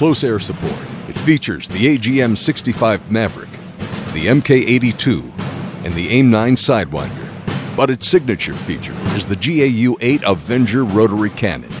close air support. It features the AGM 65 Maverick, the MK 82, and the AIM 9 Sidewinder. But its signature feature is the GAU 8 Avenger rotary cannon.